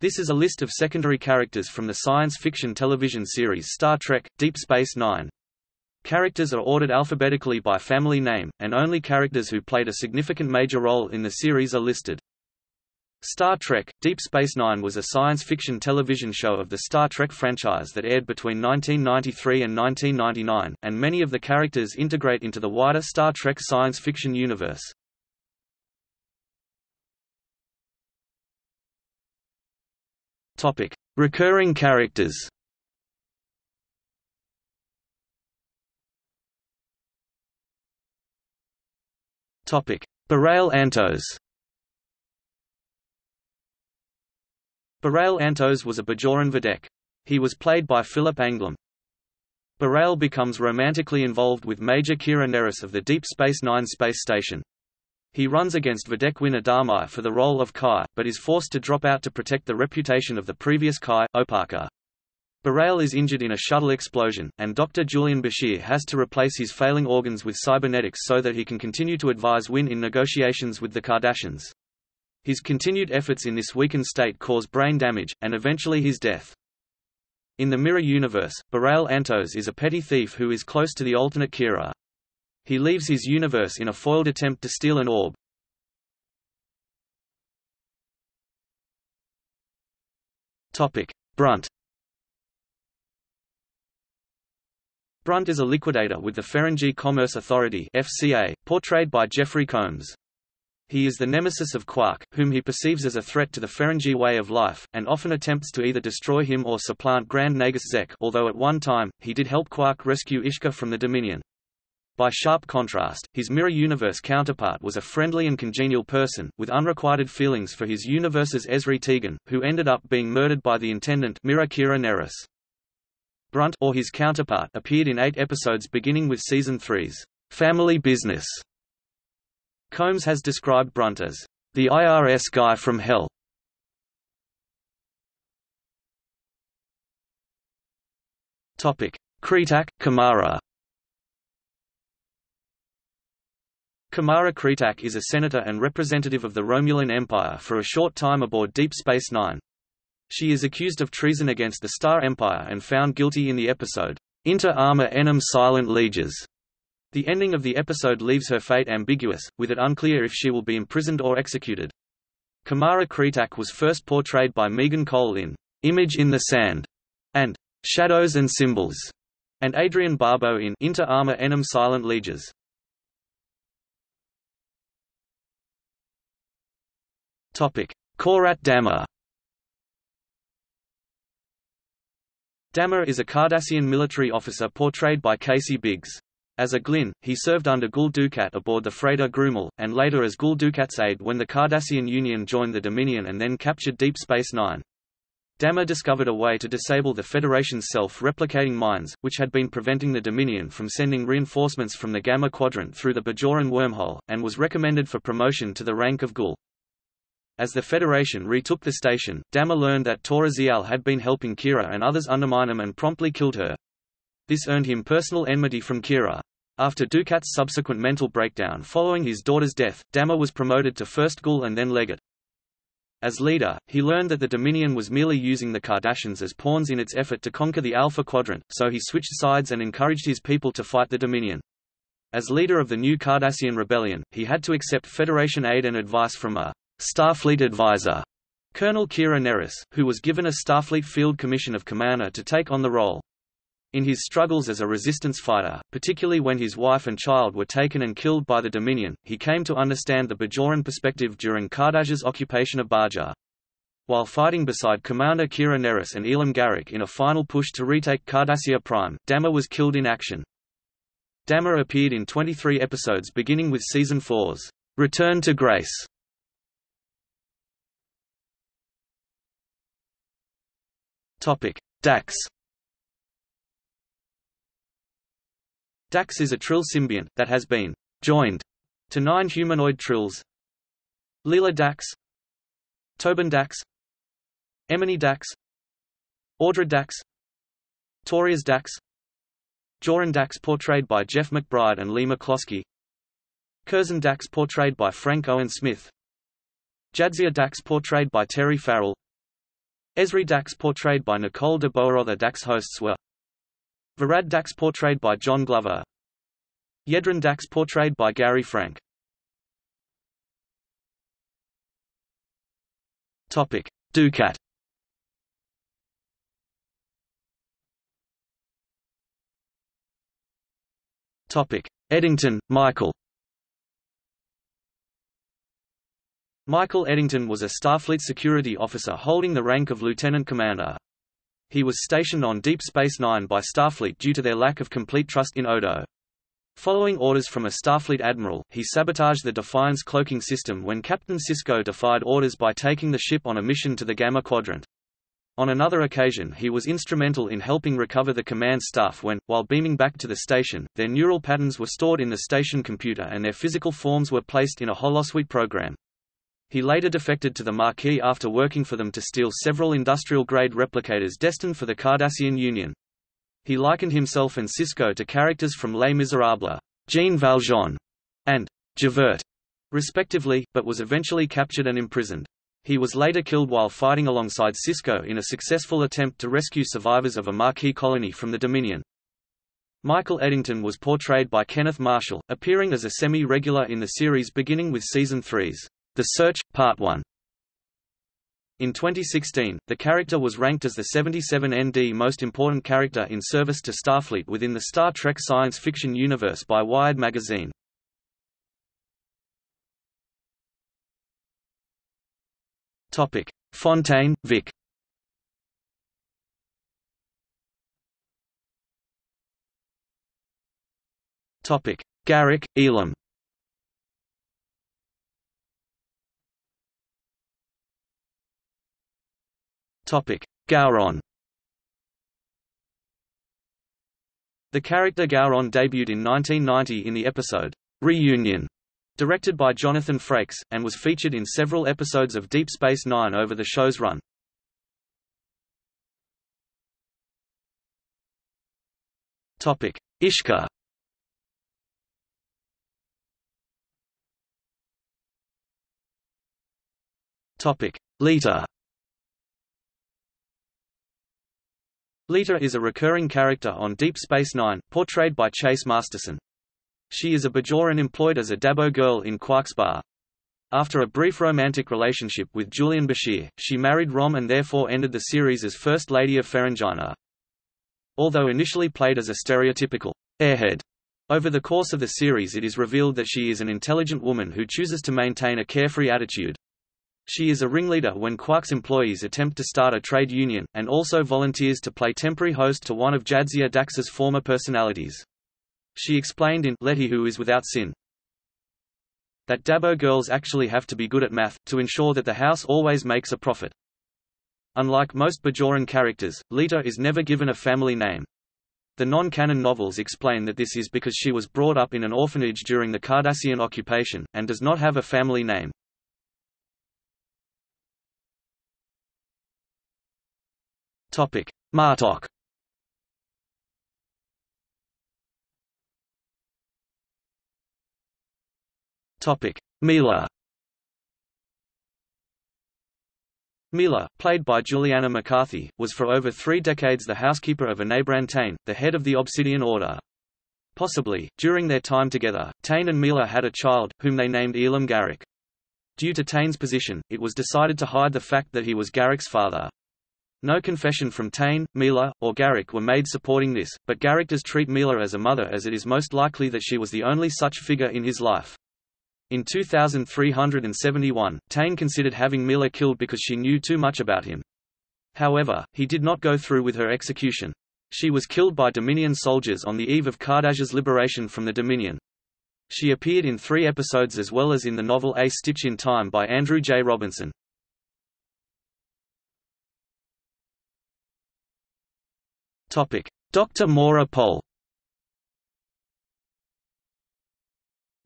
This is a list of secondary characters from the science fiction television series Star Trek – Deep Space Nine. Characters are ordered alphabetically by family name, and only characters who played a significant major role in the series are listed. Star Trek – Deep Space Nine was a science fiction television show of the Star Trek franchise that aired between 1993 and 1999, and many of the characters integrate into the wider Star Trek science fiction universe. Topic: Recurring characters. Topic: Bareil Antos. Bareil Antos was a Bajoran Vedek. He was played by Philip Anglim. Bareil becomes romantically involved with Major Kira Nerys of the Deep Space Nine space station. He runs against Vedek Winn Adami for the role of Kai, but is forced to drop out to protect the reputation of the previous Kai, Opaka. Bareil is injured in a shuttle explosion, and Dr. Julian Bashir has to replace his failing organs with cybernetics so that he can continue to advise Winn in negotiations with the Cardassians. His continued efforts in this weakened state cause brain damage, and eventually his death. In the Mirror universe, Bareil Antos is a petty thief who is close to the alternate Kira. He leaves his universe in a foiled attempt to steal an orb. Topic: Brunt. Brunt is a liquidator with the Ferengi Commerce Authority (FCA), portrayed by Jeffrey Combs. He is the nemesis of Quark, whom he perceives as a threat to the Ferengi way of life, and often attempts to either destroy him or supplant Grand Nagus Zek although at one time, he did help Quark rescue Ishka from the Dominion. By sharp contrast, his Mirror Universe counterpart was a friendly and congenial person, with unrequited feelings for his universe's Ezri Tigan, who ended up being murdered by the intendant Mirror Kira Nerys. Brunt or his counterpart appeared in eight episodes beginning with Season 3's Family Business. Combs has described Brunt as the IRS guy from hell. Topic: Cretak, Kimara. Kimara Cretak is a senator and representative of the Romulan Empire for a short time aboard Deep Space Nine. She is accused of treason against the Star Empire and found guilty in the episode, Inter Arma Enim Silent Leges. The ending of the episode leaves her fate ambiguous, with it unclear if she will be imprisoned or executed. Kimara Cretak was first portrayed by Megan Cole in Image in the Sand and Shadows and Symbols, and Adrienne Barbeau in Inter Arma Enim Silent Leges. Corat Damar. Damar is a Cardassian military officer portrayed by Casey Biggs. As a Glinn, he served under Gul Dukat aboard the freighter Groumall, and later as Gul Dukat's aide when the Cardassian Union joined the Dominion and then captured Deep Space Nine. Damar discovered a way to disable the Federation's self-replicating mines, which had been preventing the Dominion from sending reinforcements from the Gamma Quadrant through the Bajoran wormhole, and was recommended for promotion to the rank of Gul. As the Federation retook the station, Damar learned that Tora Ziyal had been helping Kira and others undermine him and promptly killed her. This earned him personal enmity from Kira. After Dukat's subsequent mental breakdown following his daughter's death, Damar was promoted to first Gul and then Legate. As leader, he learned that the Dominion was merely using the Cardassians as pawns in its effort to conquer the Alpha Quadrant, so he switched sides and encouraged his people to fight the Dominion. As leader of the new Cardassian rebellion, he had to accept Federation aid and advice from a Starfleet advisor, Colonel Kira Nerys, who was given a Starfleet Field Commission of Commander to take on the role. In his struggles as a resistance fighter, particularly when his wife and child were taken and killed by the Dominion, he came to understand the Bajoran perspective during Cardassia's occupation of Bajor. While fighting beside Commander Kira Nerys and Elim Garak in a final push to retake Cardassia Prime, Damar was killed in action. Damar appeared in 23 episodes beginning with Season 4's Return to Grace. Topic: Dax. Dax is a Trill symbiont that has been joined to nine humanoid Trills. Lela Dax, Tobin Dax, Emony Dax, Audra Dax, Torias Dax, Joran Dax portrayed by Jeff McBride and Leigh McCloskey, Curzon Dax portrayed by Frank Owen Smith, Jadzia Dax portrayed by Terry Farrell, Ezri Dax portrayed by Nicole de Boer. The Dax hosts were Verad Dax portrayed by John Glover Yedrin Dax portrayed by Gary Frank Topic: Dukat. Topic: Eddington, Michael. Michael Eddington was a Starfleet security officer holding the rank of lieutenant commander. He was stationed on Deep Space Nine by Starfleet due to their lack of complete trust in Odo. Following orders from a Starfleet admiral, he sabotaged the Defiance cloaking system when Captain Sisko defied orders by taking the ship on a mission to the Gamma Quadrant. On another occasion he was instrumental in helping recover the command staff when, while beaming back to the station, their neural patterns were stored in the station computer and their physical forms were placed in a holosuite program. He later defected to the Maquis after working for them to steal several industrial-grade replicators destined for the Cardassian Union. He likened himself and Sisko to characters from Les Miserables, Jean Valjean, and Javert, respectively, but was eventually captured and imprisoned. He was later killed while fighting alongside Sisko in a successful attempt to rescue survivors of a Maquis colony from the Dominion. Michael Eddington was portrayed by Kenneth Marshall, appearing as a semi-regular in the series beginning with Season 3's The Search, Part 1. In 2016, the character was ranked as the 77 ND most important character in service to Starfleet within the Star Trek science fiction universe by Wired magazine. Topic: Fontaine, Vic. Topic: Garak, Elim. Gowron. The character Gowron debuted in 1990 in the episode Reunion, directed by Jonathan Frakes, and was featured in several episodes of Deep Space Nine over the show's run. Topic: Ishka. Topic: Leeta. Leeta is a recurring character on Deep Space Nine, portrayed by Chase Masterson. She is a Bajoran employed as a Dabo girl in Quark's bar. After a brief romantic relationship with Julian Bashir, she married Rom and therefore ended the series as First Lady of Ferenginar. Although initially played as a stereotypical airhead, over the course of the series it is revealed that she is an intelligent woman who chooses to maintain a carefree attitude. She is a ringleader when Quark's employees attempt to start a trade union, and also volunteers to play temporary host to one of Jadzia Dax's former personalities. She explained in Let He Who is Without Sin that Dabo girls actually have to be good at math, to ensure that the house always makes a profit. Unlike most Bajoran characters, Leeta is never given a family name. The non-canon novels explain that this is because she was brought up in an orphanage during the Cardassian occupation, and does not have a family name. Topic: Martok. Topic: Mila. Mila, played by Juliana McCarthy, was for over three decades the housekeeper of Tain, the head of the Obsidian Order. Possibly, during their time together, Tain and Mila had a child, whom they named Elim Garak. Due to Tain's position, it was decided to hide the fact that he was Garak's father. No confession from Tain, Mila, or Garak were made supporting this, but Garak does treat Mila as a mother as it is most likely that she was the only such figure in his life. In 2371, Tain considered having Mila killed because she knew too much about him. However, he did not go through with her execution. She was killed by Dominion soldiers on the eve of Cardassia's liberation from the Dominion. She appeared in three episodes as well as in the novel A Stitch in Time by Andrew J. Robinson. Dr. Mora Pol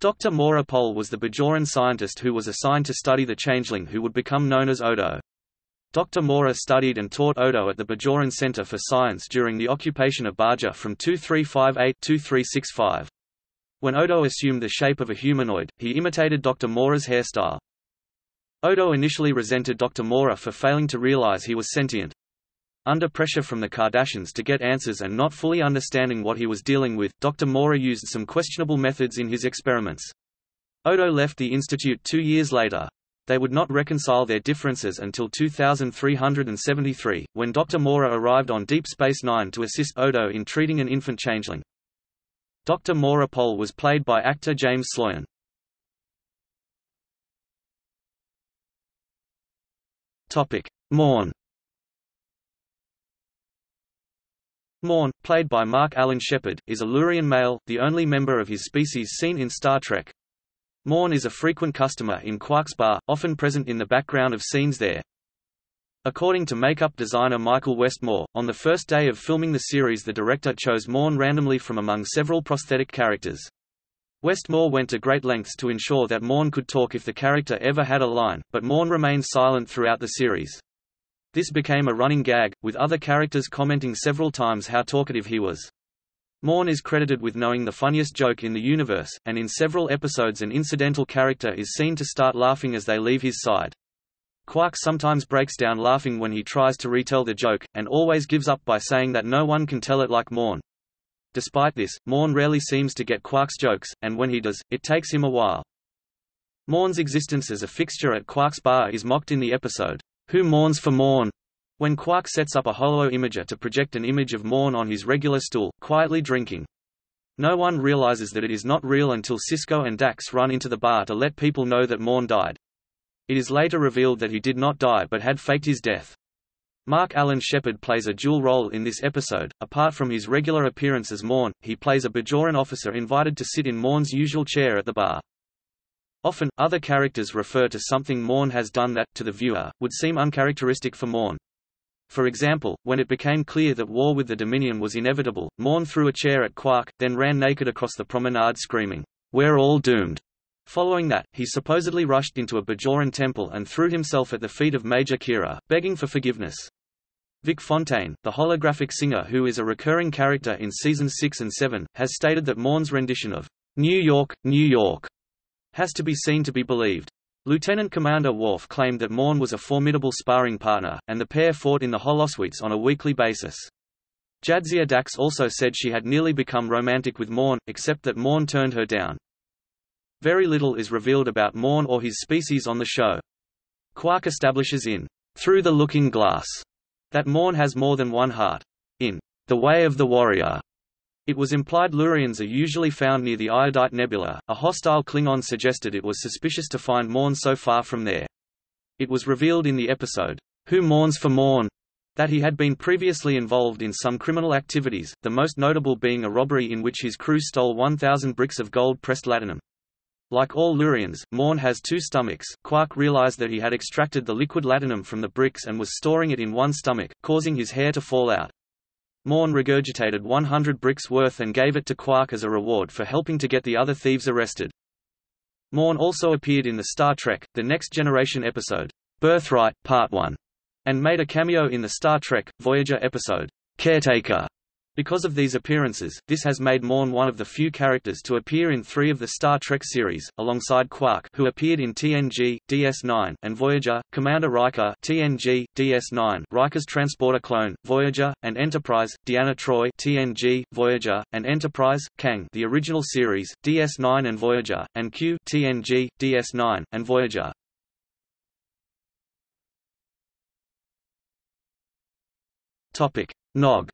Dr. Mora Pol was the Bajoran scientist who was assigned to study the changeling who would become known as Odo. Dr. Mora studied and taught Odo at the Bajoran Center for Science during the occupation of Bajor from 2358-2365. When Odo assumed the shape of a humanoid, he imitated Dr. Mora's hairstyle. Odo initially resented Dr. Mora for failing to realize he was sentient. Under pressure from the Cardassians to get answers and not fully understanding what he was dealing with, Dr. Mora used some questionable methods in his experiments. Odo left the institute two years later. They would not reconcile their differences until 2373, when Dr. Mora arrived on Deep Space Nine to assist Odo in treating an infant changeling. Dr. Mora Pol was played by actor James Sloyan. Morn Morn, played by Mark Allen Shepherd, is a Lurian male, the only member of his species seen in Star Trek. Morn is a frequent customer in Quark's bar, often present in the background of scenes there. According to makeup designer Michael Westmore, on the first day of filming the series the director chose Morn randomly from among several prosthetic characters. Westmore went to great lengths to ensure that Morn could talk if the character ever had a line, but Morn remained silent throughout the series. This became a running gag, with other characters commenting several times how talkative he was. Morn is credited with knowing the funniest joke in the universe, and in several episodes an incidental character is seen to start laughing as they leave his side. Quark sometimes breaks down laughing when he tries to retell the joke, and always gives up by saying that no one can tell it like Morn. Despite this, Morn rarely seems to get Quark's jokes, and when he does, it takes him a while. Morn's existence as a fixture at Quark's bar is mocked in the episode, Who Mourns for Morn? When Quark sets up a holo imager to project an image of Morn on his regular stool, quietly drinking. No one realizes that it is not real until Sisko and Dax run into the bar to let people know that Morn died. It is later revealed that he did not die but had faked his death. Mark Allen Shepherd plays a dual role in this episode. Apart from his regular appearance as Morn, he plays a Bajoran officer invited to sit in Morn's usual chair at the bar. Often, other characters refer to something Morn has done that, to the viewer, would seem uncharacteristic for Morn. For example, when it became clear that war with the Dominion was inevitable, Morn threw a chair at Quark, then ran naked across the promenade screaming, We're all doomed. Following that, he supposedly rushed into a Bajoran temple and threw himself at the feet of Major Kira, begging for forgiveness. Vic Fontaine, the holographic singer who is a recurring character in seasons 6 and 7, has stated that Morn's rendition of New York, New York has to be seen to be believed. Lieutenant Commander Worf claimed that Morn was a formidable sparring partner, and the pair fought in the holosuites on a weekly basis. Jadzia Dax also said she had nearly become romantic with Morn, except that Morn turned her down. Very little is revealed about Morn or his species on the show. Quark establishes in Through the Looking Glass that Morn has more than one heart. In The Way of the Warrior, it was implied Lurians are usually found near the Iodite Nebula. A hostile Klingon suggested it was suspicious to find Morn so far from there. It was revealed in the episode, Who Mourns for Morn? that he had been previously involved in some criminal activities, the most notable being a robbery in which his crew stole 1,000 bricks of gold-pressed latinum. Like all Lurians, Morn has two stomachs. Quark realized that he had extracted the liquid latinum from the bricks and was storing it in one stomach, causing his hair to fall out. Morn regurgitated 100 bricks worth and gave it to Quark as a reward for helping to get the other thieves arrested. Morn also appeared in the Star Trek, The Next Generation episode, Birthright, Part 1, and made a cameo in the Star Trek, Voyager episode, Caretaker. Because of these appearances, this has made Morn one of the few characters to appear in three of the Star Trek series, alongside Quark who appeared in TNG, DS9, and Voyager, Commander Riker TNG, DS9, Riker's transporter clone, Voyager, and Enterprise, Deanna Troi TNG, Voyager, and Enterprise, Kang the original series, DS9 and Voyager, and Q TNG, DS9, and Voyager. Topic. Nog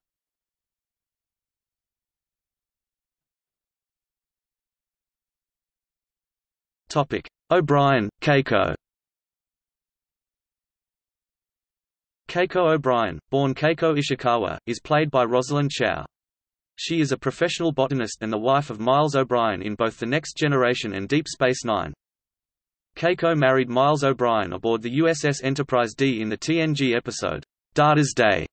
Topic: O'Brien, Keiko. Keiko O'Brien, born Keiko Ishikawa, is played by Rosalind Chao. She is a professional botanist and the wife of Miles O'Brien in both The Next Generation and Deep Space Nine. Keiko married Miles O'Brien aboard the USS Enterprise D in the TNG episode, Data's Day.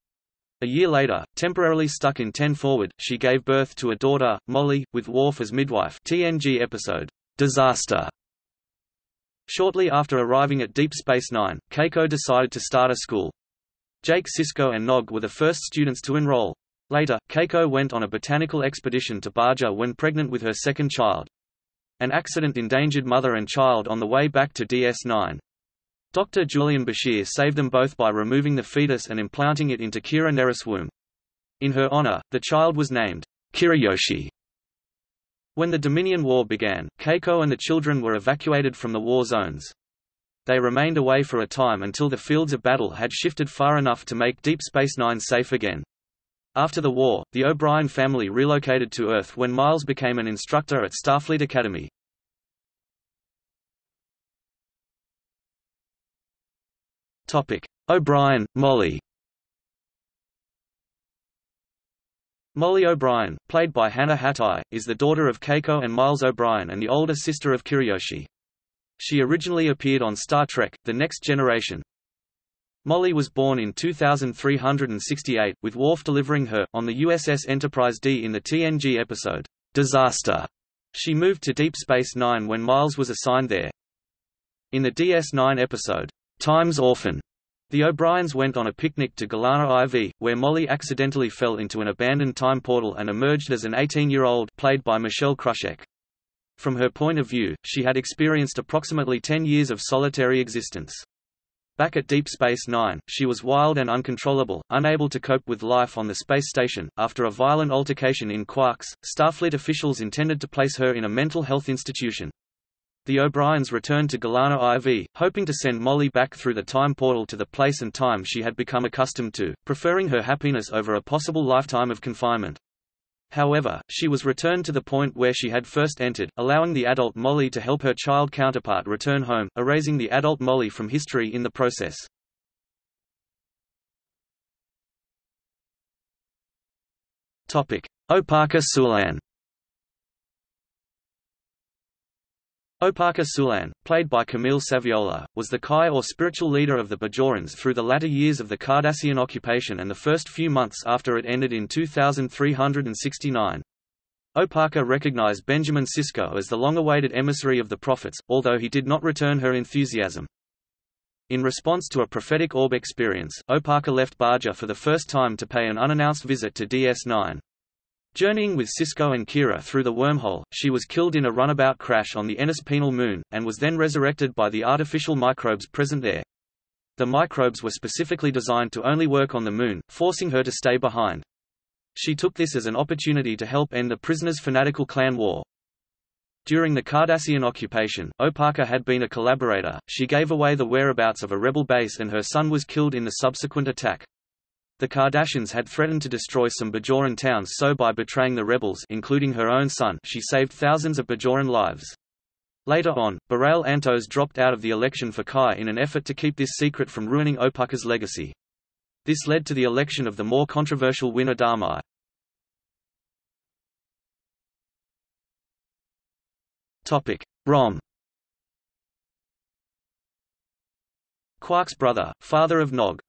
A year later, temporarily stuck in 10 Forward, she gave birth to a daughter, Molly, with Worf as midwife TNG episode, Disaster. Shortly after arriving at Deep Space Nine, Keiko decided to start a school. Jake Sisko and Nog were the first students to enroll. Later, Keiko went on a botanical expedition to Bajor when pregnant with her second child. An accident endangered mother and child on the way back to DS9. Dr. Julian Bashir saved them both by removing the fetus and implanting it into Kira Nerys' womb. In her honor, the child was named Kirayoshi. When the Dominion War began, Keiko and the children were evacuated from the war zones. They remained away for a time until the fields of battle had shifted far enough to make Deep Space Nine safe again. After the war, the O'Brien family relocated to Earth when Miles became an instructor at Starfleet Academy. O'Brien, Molly Molly O'Brien, played by Hana Hatae, is the daughter of Keiko and Miles O'Brien and the older sister of Kirayoshi. She originally appeared on Star Trek, The Next Generation. Molly was born in 2368, with Worf delivering her, on the USS Enterprise D in the TNG episode, Disaster. She moved to Deep Space Nine when Miles was assigned there. In the DS9 episode, Time's Orphan. The O'Briens went on a picnic to Golana IV, where Molly accidentally fell into an abandoned time portal and emerged as an 18-year-old played by Michelle Krusiec. From her point of view, she had experienced approximately 10 years of solitary existence. Back at Deep Space Nine, she was wild and uncontrollable, unable to cope with life on the space station. After a violent altercation in Quarks, Starfleet officials intended to place her in a mental health institution. The O'Briens returned to Golana IV, hoping to send Molly back through the time portal to the place and time she had become accustomed to, preferring her happiness over a possible lifetime of confinement. However, she was returned to the point where she had first entered, allowing the adult Molly to help her child counterpart return home, erasing the adult Molly from history in the process. Topic: Opaka Sulan Opaka Sulan, played by Camille Saviola, was the Kai or spiritual leader of the Bajorans through the latter years of the Cardassian occupation and the first few months after it ended in 2369. Opaka recognized Benjamin Sisko as the long-awaited emissary of the prophets, although he did not return her enthusiasm. In response to a prophetic orb experience, Opaka left Bajor for the first time to pay an unannounced visit to DS9. Journeying with Sisko and Kira through the wormhole, she was killed in a runabout crash on the Ennis Penal Moon, and was then resurrected by the artificial microbes present there. The microbes were specifically designed to only work on the Moon, forcing her to stay behind. She took this as an opportunity to help end the prisoners' fanatical clan war. During the Cardassian occupation, Opaka had been a collaborator, she gave away the whereabouts of a rebel base and her son was killed in the subsequent attack. The Cardassians had threatened to destroy some Bajoran towns so by betraying the rebels including her own son she saved thousands of Bajoran lives. Later on, Bareil Antos dropped out of the election for Kai in an effort to keep this secret from ruining Opaka's legacy. This led to the election of the more controversial Winn Adami. Rom Quark's brother, father of Nog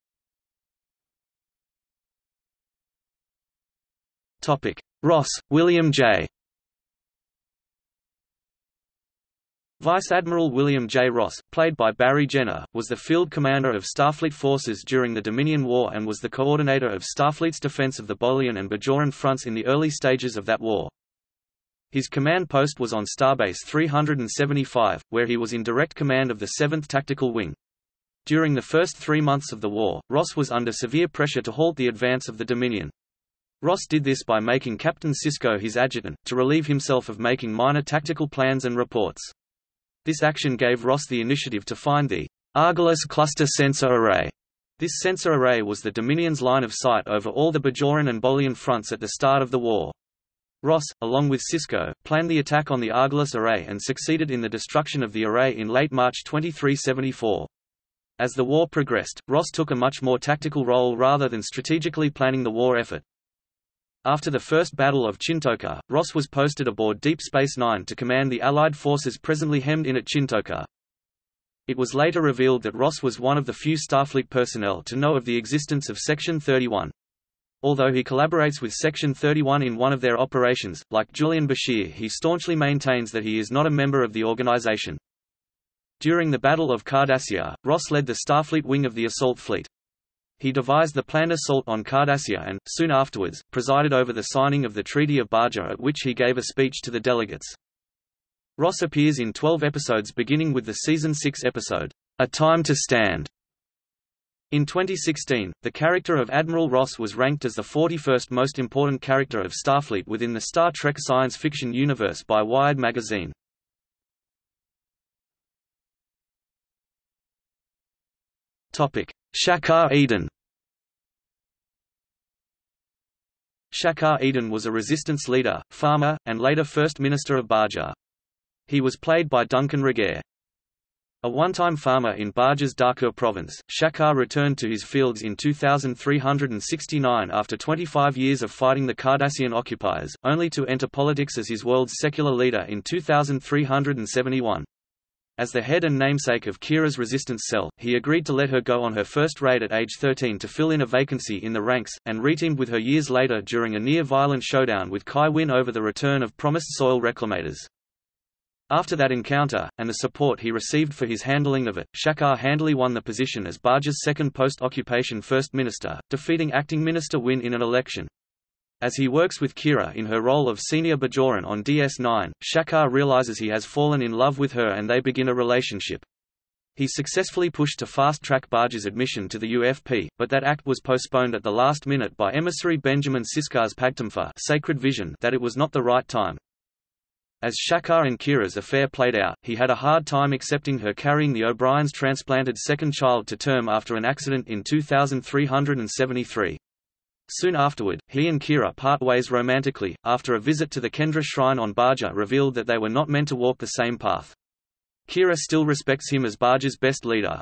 Topic: Ross, William J. Vice Admiral William J. Ross, played by Barry Jenner, was the field commander of Starfleet forces during the Dominion War and was the coordinator of Starfleet's defense of the Bolian and Bajoran fronts in the early stages of that war. His command post was on Starbase 375, where he was in direct command of the 7th Tactical Wing. During the first three months of the war, Ross was under severe pressure to halt the advance of the Dominion. Ross did this by making Captain Sisko his adjutant, to relieve himself of making minor tactical plans and reports. This action gave Ross the initiative to find the Argolis Cluster Sensor Array. This sensor array was the Dominion's line of sight over all the Bajoran and Bolian fronts at the start of the war. Ross, along with Sisko, planned the attack on the Argolis array and succeeded in the destruction of the array in late March 2374. As the war progressed, Ross took a much more tactical role rather than strategically planning the war effort. After the First Battle of Chintoka, Ross was posted aboard Deep Space Nine to command the Allied forces presently hemmed in at Chintoka. It was later revealed that Ross was one of the few Starfleet personnel to know of the existence of Section 31. Although he collaborates with Section 31 in one of their operations, like Julian Bashir he staunchly maintains that he is not a member of the organization. During the Battle of Cardassia, Ross led the Starfleet wing of the assault fleet. He devised the planned assault on Cardassia and, soon afterwards, presided over the signing of the Treaty of Bajor at which he gave a speech to the delegates. Ross appears in 12 episodes beginning with the season 6 episode, A Time to Stand. In 2016, the character of Admiral Ross was ranked as the 41st most important character of Starfleet within the Star Trek science fiction universe by Wired magazine. Shakaar Edon Shakaar Edon was a resistance leader, farmer, and later First Minister of Bajor. He was played by Duncan Regehr. A one-time farmer in Bajor's Dahkur province, Shakaar returned to his fields in 2369 after 25 years of fighting the Cardassian occupiers, only to enter politics as his world's secular leader in 2371. As the head and namesake of Kira's resistance cell, he agreed to let her go on her first raid at age 13 to fill in a vacancy in the ranks, and reteamed with her years later during a near-violent showdown with Kai Winn over the return of promised soil reclamators. After that encounter, and the support he received for his handling of it, Shakaar handily won the position as Bajor's second post-occupation First Minister, defeating acting Minister Winn in an election. As he works with Kira in her role of senior Bajoran on DS9, Shakaar realizes he has fallen in love with her and they begin a relationship. He successfully pushed to fast-track Bajor's admission to the UFP, but that act was postponed at the last minute by emissary Benjamin Sisko's pagh'tem'far Sacred Vision that it was not the right time. As Shakaar and Kira's affair played out, he had a hard time accepting her carrying the O'Brien's transplanted second child to term after an accident in 2373. Soon afterward, he and Kira part ways romantically, after a visit to the Kendra shrine on Bajor revealed that they were not meant to walk the same path. Kira still respects him as Bajor's best leader.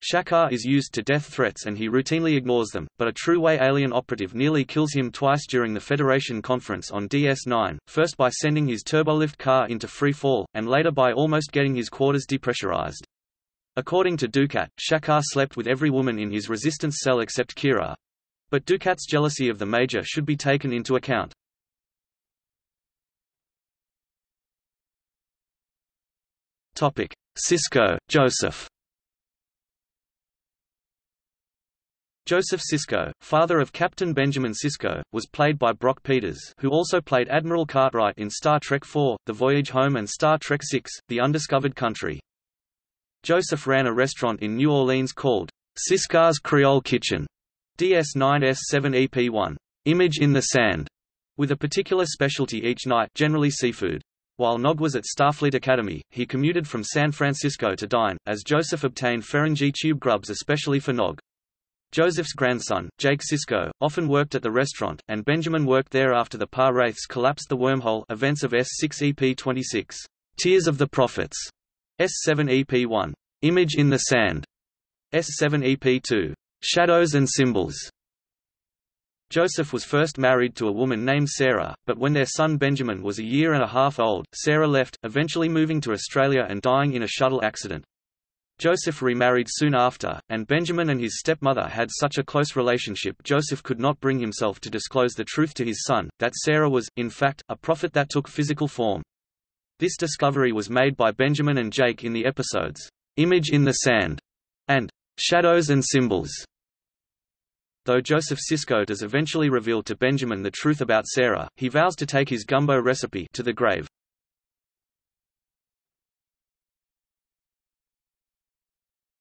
Shakaar is used to death threats and he routinely ignores them, but a true-way alien operative nearly kills him twice during the Federation conference on DS9, first by sending his turbolift car into free fall, and later by almost getting his quarters depressurized. According to Dukat, Shakaar slept with every woman in his resistance cell except Kira, but Dukat's jealousy of the Major should be taken into account. Topic: Sisko, Joseph Joseph Sisko, father of Captain Benjamin Sisko, was played by Brock Peters who also played Admiral Cartwright in Star Trek IV, The Voyage Home and Star Trek VI, The Undiscovered Country. Joseph ran a restaurant in New Orleans called Sisko's Creole Kitchen, DS9S7EP1, Image in the Sand, with a particular specialty each night generally seafood. While Nog was at Starfleet Academy, he commuted from San Francisco to dine, as Joseph obtained Ferengi tube grubs especially for Nog. Joseph's grandson, Jake Sisko, often worked at the restaurant, and Benjamin worked there after the Pah-wraiths collapsed the wormhole events of S6EP26, Tears of the Prophets, S7EP1, Image in the Sand, S7EP2, Shadows and Symbols Joseph was first married to a woman named Sarah, but when their son Benjamin was a year and a half old, Sarah left, eventually moving to Australia and dying in a shuttle accident. Joseph remarried soon after, and Benjamin and his stepmother had such a close relationship Joseph could not bring himself to disclose the truth to his son, that Sarah was, in fact, a prophet that took physical form. This discovery was made by Benjamin and Jake in the episodes, "'Image in the Sand' and "'Shadows and Symbols' Though Joseph Sisko does eventually reveal to Benjamin the truth about Sarah, he vows to take his gumbo recipe to the grave.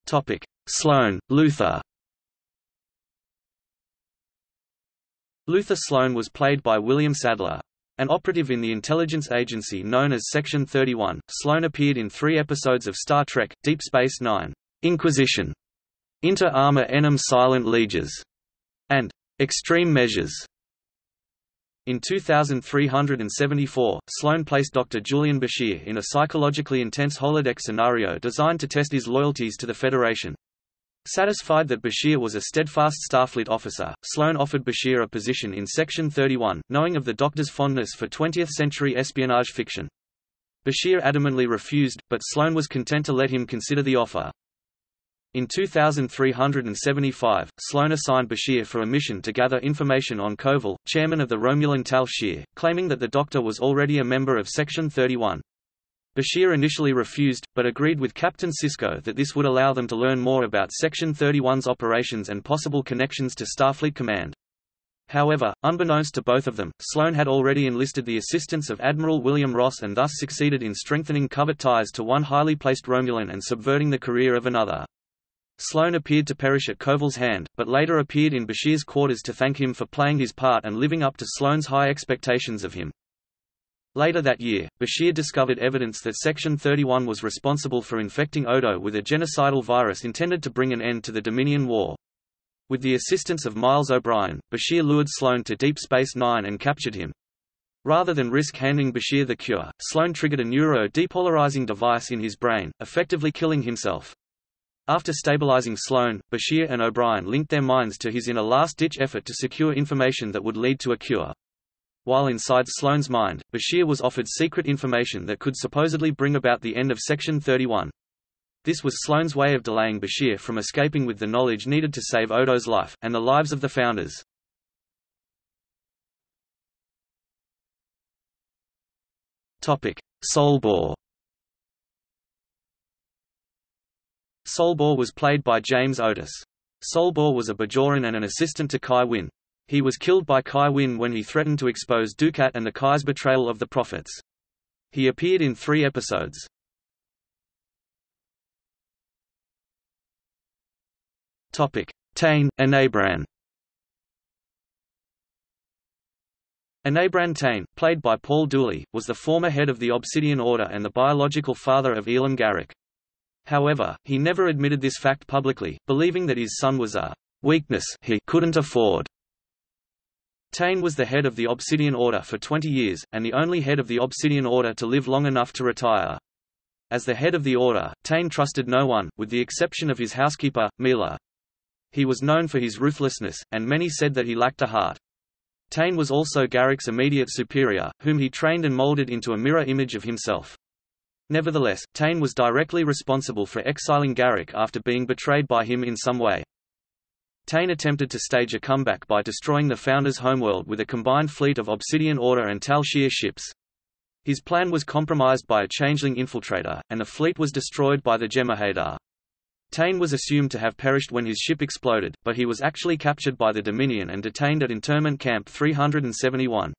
Topic: Sloan, Luther. Luther Sloan was played by William Sadler. An operative in the intelligence agency known as Section 31, Sloan appeared in three episodes of Star Trek, Deep Space Nine, Inquisition, Inter Arma Enim Silent Leges, and Extreme Measures. In 2374, Sloan placed Dr. Julian Bashir in a psychologically intense holodeck scenario designed to test his loyalties to the Federation. Satisfied that Bashir was a steadfast Starfleet officer, Sloan offered Bashir a position in Section 31, knowing of the Doctor's fondness for 20th-century espionage fiction. Bashir adamantly refused, but Sloan was content to let him consider the offer. In 2375, Sloan assigned Bashir for a mission to gather information on Koval, chairman of the Romulan Tal Shiar, claiming that the Doctor was already a member of Section 31. Bashir initially refused, but agreed with Captain Sisko that this would allow them to learn more about Section 31's operations and possible connections to Starfleet Command. However, unbeknownst to both of them, Sloan had already enlisted the assistance of Admiral William Ross and thus succeeded in strengthening covert ties to one highly placed Romulan and subverting the career of another. Sloan appeared to perish at Koval's hand, but later appeared in Bashir's quarters to thank him for playing his part and living up to Sloan's high expectations of him. Later that year, Bashir discovered evidence that Section 31 was responsible for infecting Odo with a genocidal virus intended to bring an end to the Dominion War. With the assistance of Miles O'Brien, Bashir lured Sloan to Deep Space Nine and captured him. Rather than risk handing Bashir the cure, Sloan triggered a neuro-depolarizing device in his brain, effectively killing himself. After stabilizing Sloan, Bashir and O'Brien linked their minds to his in a last-ditch effort to secure information that would lead to a cure. While inside Sloan's mind, Bashir was offered secret information that could supposedly bring about the end of Section 31. This was Sloan's way of delaying Bashir from escaping with the knowledge needed to save Odo's life, and the lives of the founders. Solbor Solbor was played by James Otis. Solbor was a Bajoran and an assistant to Kai Winn. He was killed by Kai Winn when he threatened to expose Dukat and the Kai's betrayal of the prophets. He appeared in three episodes. Tain, Enabran Enabran Tain, played by Paul Dooley, was the former head of the Obsidian Order and the biological father of Elim Garak. However, he never admitted this fact publicly, believing that his son was a weakness he couldn't afford. Tain was the head of the Obsidian Order for 20 years, and the only head of the Obsidian Order to live long enough to retire. As the head of the Order, Tain trusted no one, with the exception of his housekeeper, Mila. He was known for his ruthlessness, and many said that he lacked a heart. Tain was also Garak's immediate superior, whom he trained and molded into a mirror image of himself. Nevertheless, Tain was directly responsible for exiling Garak after being betrayed by him in some way. Tain attempted to stage a comeback by destroying the Founder's homeworld with a combined fleet of Obsidian Order and Tal Shiar ships. His plan was compromised by a changeling infiltrator, and the fleet was destroyed by the Jem'Hadar. Tain was assumed to have perished when his ship exploded, but he was actually captured by the Dominion and detained at Internment Camp 371.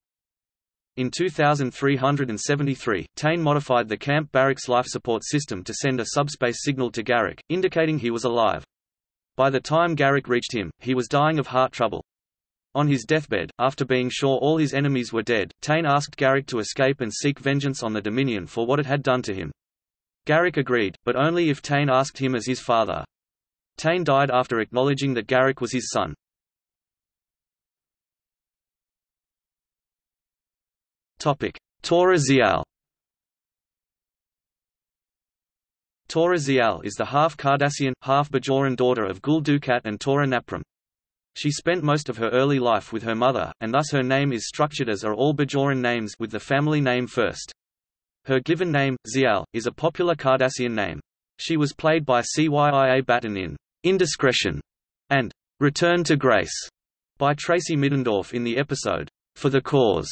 In 2373, Tain modified the camp barracks life support system to send a subspace signal to Garak, indicating he was alive. By the time Garak reached him, he was dying of heart trouble. On his deathbed, after being sure all his enemies were dead, Tain asked Garak to escape and seek vengeance on the Dominion for what it had done to him. Garak agreed, but only if Tain asked him as his father. Tain died after acknowledging that Garak was his son. Tora Ziyal Tora Ziyal is the half-Cardassian, half-Bajoran daughter of Gul Dukat and Tora Naprem. She spent most of her early life with her mother, and thus her name is structured as are all Bajoran names with the family name first. Her given name, Ziyal, is a popular Cardassian name. She was played by Cyia Batten in Indiscretion and Return to Grace by Tracy Middendorf in the episode For the Cause,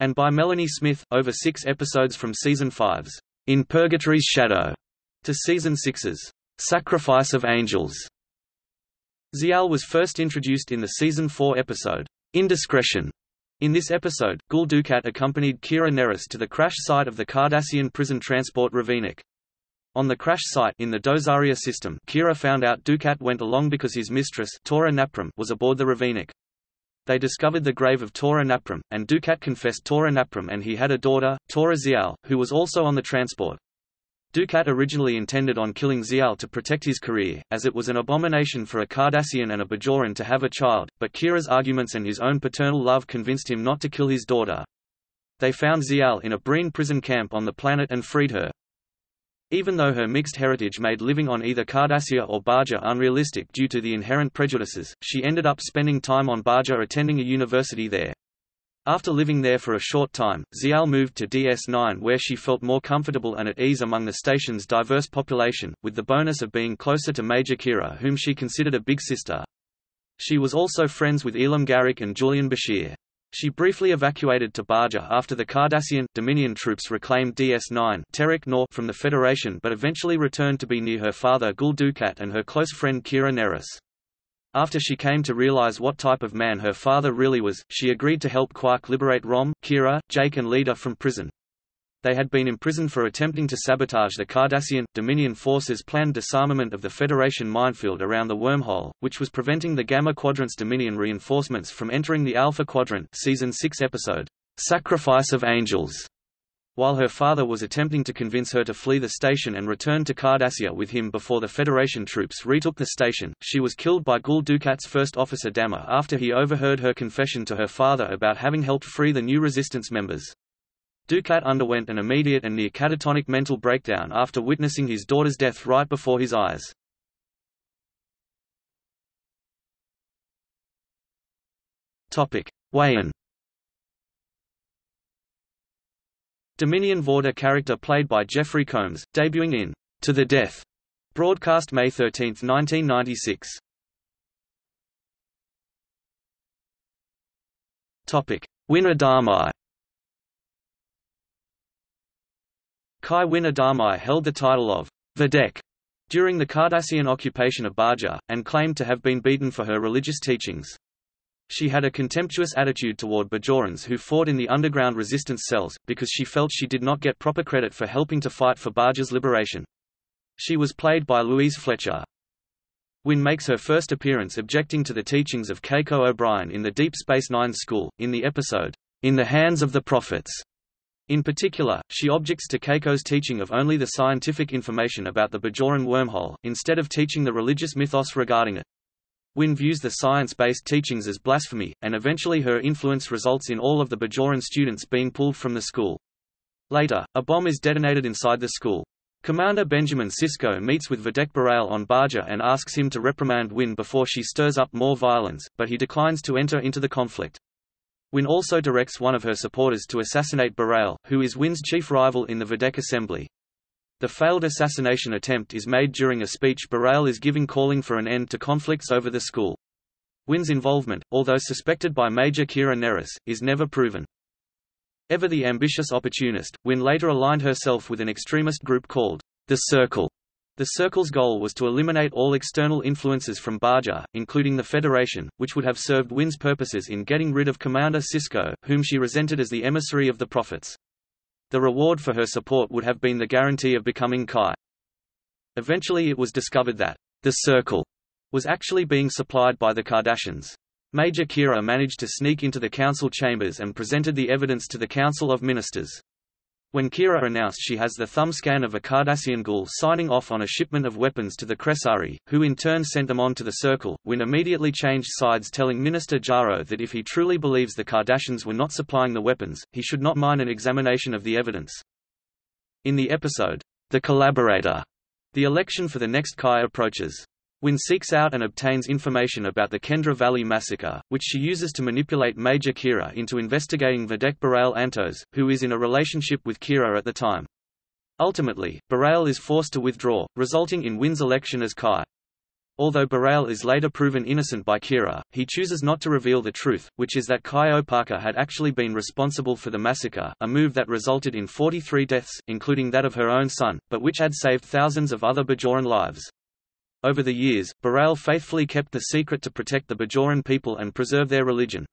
and by Melanie Smith, over six episodes from Season 5's In Purgatory's Shadow to Season 6's Sacrifice of Angels. Ziyal was first introduced in the Season 4 episode Indiscretion in this episode, Gul Dukat accompanied Kira Nerys to the crash site of the Cardassian prison transport Ravinok. On the crash site in the Dozaria system Kira found out Dukat went along because his mistress Tora Naprem was aboard the Ravinok. They discovered the grave of Tora Naprem, and Dukat confessed Tora Naprem and he had a daughter, Tora Ziyal, who was also on the transport. Dukat originally intended on killing Ziyal to protect his career, as it was an abomination for a Cardassian and a Bajoran to have a child, but Kira's arguments and his own paternal love convinced him not to kill his daughter. They found Ziyal in a Breen prison camp on the planet and freed her. Even though her mixed heritage made living on either Cardassia or Bajor unrealistic due to the inherent prejudices, she ended up spending time on Bajor attending a university there. After living there for a short time, Ziyal moved to DS9 where she felt more comfortable and at ease among the station's diverse population, with the bonus of being closer to Major Kira whom she considered a big sister. She was also friends with Elim Garak and Julian Bashir. She briefly evacuated to Bajor after the Cardassian, Dominion troops reclaimed DS9 Terek Nor from the Federation but eventually returned to be near her father Gul Dukat and her close friend Kira Nerys. After she came to realize what type of man her father really was, she agreed to help Quark liberate Rom, Kira, Jake and Leeta from prison. They had been imprisoned for attempting to sabotage the Cardassian, Dominion forces' planned disarmament of the Federation minefield around the wormhole, which was preventing the Gamma Quadrant's Dominion reinforcements from entering the Alpha Quadrant season 6 episode, Sacrifice of Angels. While her father was attempting to convince her to flee the station and return to Cardassia with him before the Federation troops retook the station, she was killed by Gul Dukat's first officer Damar after he overheard her confession to her father about having helped free the new resistance members. Dukat underwent an immediate and near catatonic mental breakdown after witnessing his daughter's death right before his eyes. Weyoun Dominion Vorta character played by Jeffrey Combs, debuting in To the Death, broadcast May 13, 1996. Topic: Winn Adami Kai Winn Adami held the title of Vedek during the Cardassian occupation of Bajor, and claimed to have been beaten for her religious teachings. She had a contemptuous attitude toward Bajorans who fought in the underground resistance cells, because she felt she did not get proper credit for helping to fight for Bajor's liberation. She was played by Louise Fletcher. Winn makes her first appearance objecting to the teachings of Keiko O'Brien in the Deep Space Nine school, in the episode, In the Hands of the Prophets. In particular, she objects to Keiko's teaching of only the scientific information about the Bajoran wormhole, instead of teaching the religious mythos regarding it. Winn views the science-based teachings as blasphemy, and eventually her influence results in all of the Bajoran students being pulled from the school. Later, a bomb is detonated inside the school. Commander Benjamin Sisko meets with Vedek Bareil on Bajor and asks him to reprimand Winn before she stirs up more violence, but he declines to enter into the conflict. Winn also directs one of her supporters to assassinate Bareil, who is Winn's chief rival in the Vedek Assembly. The failed assassination attempt is made during a speech Bareil is giving calling for an end to conflicts over the school. Winn's involvement, although suspected by Major Kira Nerys, is never proven. Ever the ambitious opportunist, Winn later aligned herself with an extremist group called the Circle, the Circle's goal was to eliminate all external influences from Bajor, including the Federation, which would have served Winn's purposes in getting rid of Commander Sisko, whom she resented as the emissary of the Prophets. The reward for her support would have been the guarantee of becoming Kai. Eventually it was discovered that the Circle was actually being supplied by the Cardassians. Major Kira managed to sneak into the council chambers and presented the evidence to the Council of Ministers. When Kira announced she has the thumb scan of a Cardassian Gul signing off on a shipment of weapons to the Kressari, who in turn sent them on to the Circle, Winn immediately changed sides telling Minister Jaro that if he truly believes the Cardassians were not supplying the weapons, he should not mind an examination of the evidence. In the episode, The Collaborator, the election for the next Kai approaches. Winn seeks out and obtains information about the Kendra Valley massacre, which she uses to manipulate Major Kira into investigating Vedek Bareil Antos, who is in a relationship with Kira at the time. Ultimately, Bareil is forced to withdraw, resulting in Winn's election as Kai. Although Bareil is later proven innocent by Kira, he chooses not to reveal the truth, which is that Kai Opaka had actually been responsible for the massacre, a move that resulted in 43 deaths, including that of her own son, but which had saved thousands of other Bajoran lives. Over the years, Bareil faithfully kept the secret to protect the Bajoran people and preserve their religion.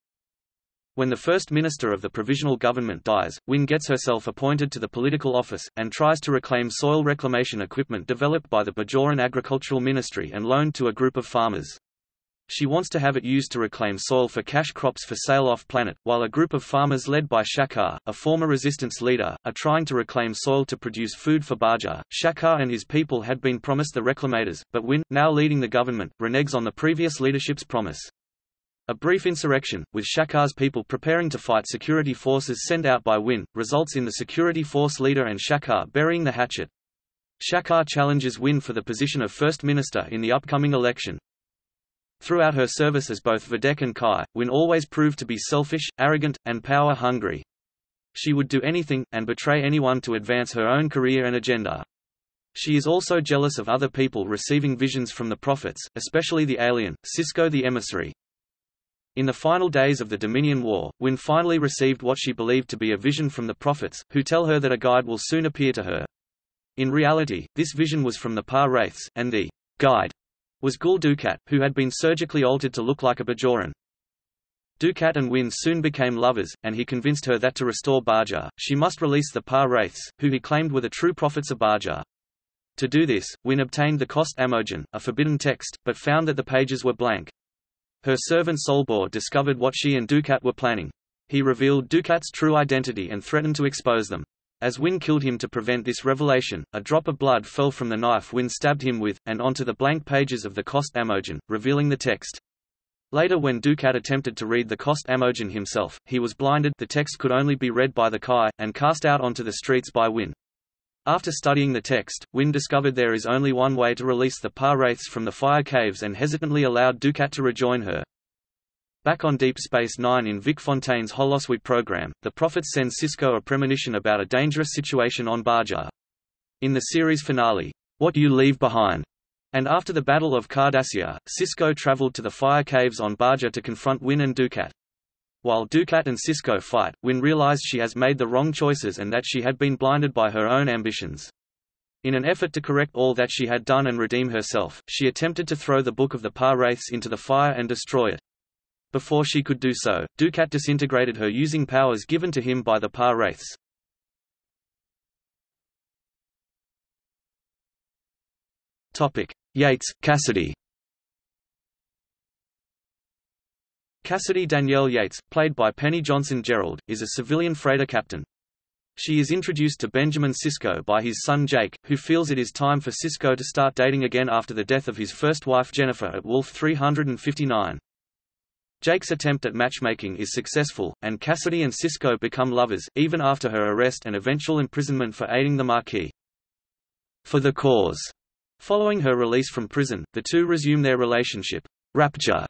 When the first minister of the provisional government dies, Winn gets herself appointed to the political office, and tries to reclaim soil reclamation equipment developed by the Bajoran Agricultural Ministry and loaned to a group of farmers. She wants to have it used to reclaim soil for cash crops for sale off-planet, while a group of farmers led by Shakaar, a former resistance leader, are trying to reclaim soil to produce food for Bajor. Shakaar and his people had been promised the reclamators, but Winn, now leading the government, reneges on the previous leadership's promise. A brief insurrection, with Shakaar's people preparing to fight security forces sent out by Winn, results in the security force leader and Shakaar burying the hatchet. Shakaar challenges Winn for the position of First Minister in the upcoming election. Throughout her service as both Vedek and Kai, Winn always proved to be selfish, arrogant, and power-hungry. She would do anything, and betray anyone to advance her own career and agenda. She is also jealous of other people receiving visions from the prophets, especially the alien, Sisko the emissary. In the final days of the Dominion War, Winn finally received what she believed to be a vision from the prophets, who tell her that a guide will soon appear to her. In reality, this vision was from the Pah Wraiths, and the guide was Gul Dukat, who had been surgically altered to look like a Bajoran. Dukat and Winn soon became lovers, and he convinced her that to restore Bajor, she must release the Pah Wraiths, who he claimed were the true prophets of Bajor. To do this, Winn obtained the Kost Amojan, a forbidden text, but found that the pages were blank. Her servant Solbor discovered what she and Dukat were planning. He revealed Dukat's true identity and threatened to expose them. As Winn killed him to prevent this revelation, a drop of blood fell from the knife Winn stabbed him with, and onto the blank pages of the Kost Amojan, revealing the text. Later when Dukat attempted to read the Kost Amojan himself, he was blinded the text could only be read by the Kai, and cast out onto the streets by Winn. After studying the text, Winn discovered there is only one way to release the Pah Wraiths from the fire caves and hesitantly allowed Dukat to rejoin her. Back on Deep Space Nine in Vic Fontaine's Holosuite program, the Prophets send Sisko a premonition about a dangerous situation on Bajor. In the series finale, What You Leave Behind, and after the Battle of Cardassia, Sisko traveled to the fire caves on Bajor to confront Winn and Dukat. While Dukat and Sisko fight, Winn realized she has made the wrong choices and that she had been blinded by her own ambitions. In an effort to correct all that she had done and redeem herself, she attempted to throw the Book of the Pah Wraiths into the fire and destroy it. Before she could do so, Dukat disintegrated her using powers given to him by the Pah Wraiths. Yates, Kasidy Kasidy Danielle Yates, played by Penny Johnson Jerald, is a civilian freighter captain. She is introduced to Benjamin Sisko by his son Jake, who feels it is time for Sisko to start dating again after the death of his first wife Jennifer at Wolf 359. Jake's attempt at matchmaking is successful, and Kasidy and Sisko become lovers, even after her arrest and eventual imprisonment for aiding the Maquis. For the cause. Following her release from prison, the two resume their relationship. Rapture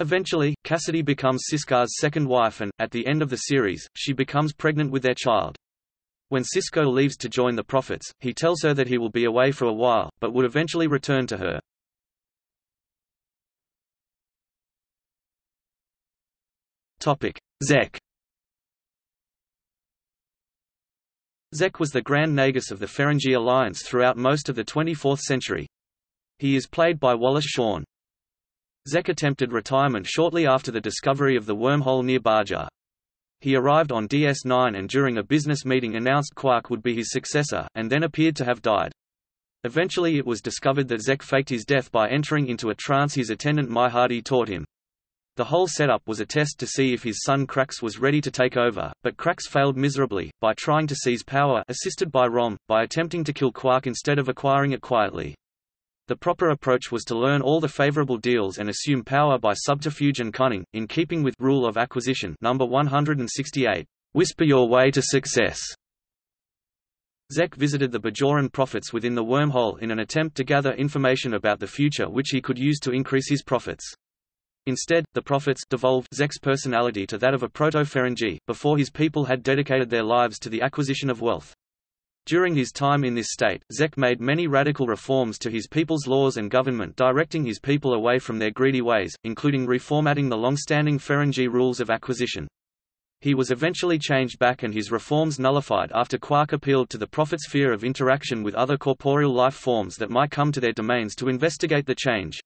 Eventually, Kasidy becomes Sisko's second wife and, at the end of the series, she becomes pregnant with their child. When Sisko leaves to join the Prophets, he tells her that he will be away for a while, but would eventually return to her. Zek Zek was the Grand Nagus of the Ferengi Alliance throughout most of the 24th century. He is played by Wallace Shawn. Zek attempted retirement shortly after the discovery of the wormhole near Bajor. He arrived on DS9 and during a business meeting announced Quark would be his successor, and then appeared to have died. Eventually it was discovered that Zek faked his death by entering into a trance his attendant Maihar'du taught him. The whole setup was a test to see if his son Krax was ready to take over, but Krax failed miserably, by trying to seize power assisted by Rom, by attempting to kill Quark instead of acquiring it quietly. The proper approach was to learn all the favorable deals and assume power by subterfuge and cunning, in keeping with Rule of Acquisition number 168. Whisper your way to success. Zek visited the Bajoran prophets within the wormhole in an attempt to gather information about the future which he could use to increase his profits. Instead, the prophets devolved Zek's personality to that of a proto-Ferengi, before his people had dedicated their lives to the acquisition of wealth. During his time in this state, Zek made many radical reforms to his people's laws and government directing his people away from their greedy ways, including reformatting the long-standing Ferengi rules of acquisition. He was eventually changed back and his reforms nullified after Quark appealed to the Prophet's fear of interaction with other corporeal life forms that might come to their domains to investigate the change.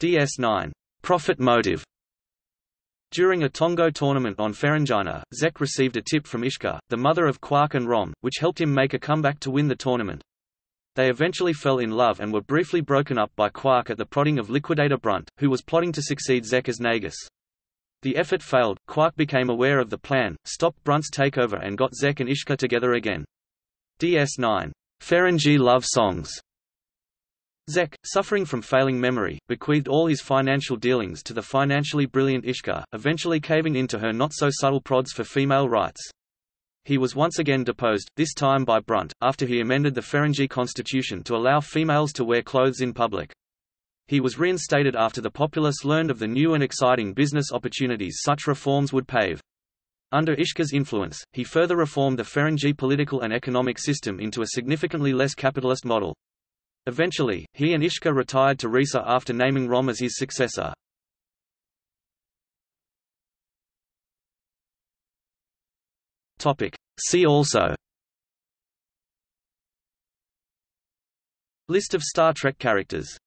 DS9. Prophet motive during a Tongo tournament on Ferenginar, Zek received a tip from Ishka, the mother of Quark and Rom, which helped him make a comeback to win the tournament. They eventually fell in love and were briefly broken up by Quark at the prodding of Liquidator Brunt, who was plotting to succeed Zek as Nagus. The effort failed, Quark became aware of the plan, stopped Brunt's takeover and got Zek and Ishka together again. DS9. Ferengi Love Songs Zek, suffering from failing memory, bequeathed all his financial dealings to the financially brilliant Ishka, eventually caving into her not-so-subtle prods for female rights. He was once again deposed, this time by Brunt, after he amended the Ferengi constitution to allow females to wear clothes in public. He was reinstated after the populace learned of the new and exciting business opportunities such reforms would pave. Under Ishka's influence, he further reformed the Ferengi political and economic system into a significantly less capitalist model. Eventually, he and Ishka retired to Risa after naming Rom as his successor. See also. List of Star Trek characters